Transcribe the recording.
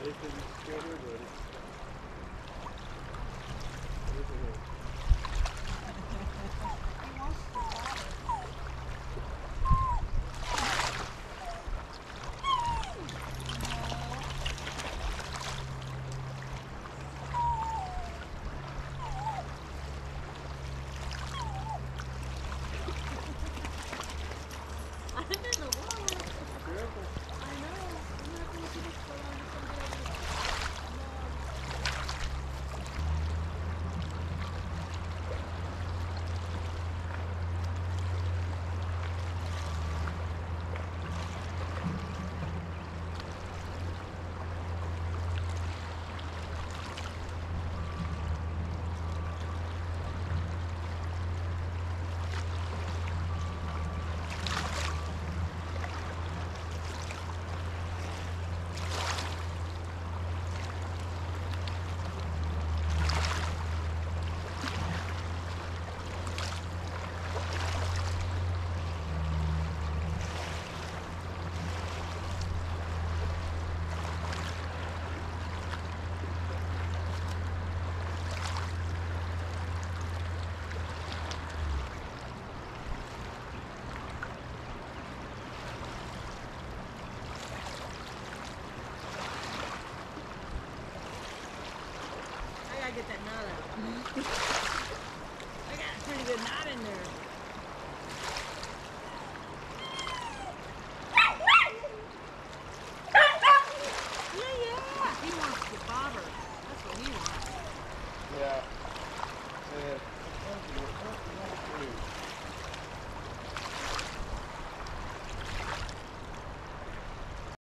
Herkes istiyor şey böyle. Mm-hmm.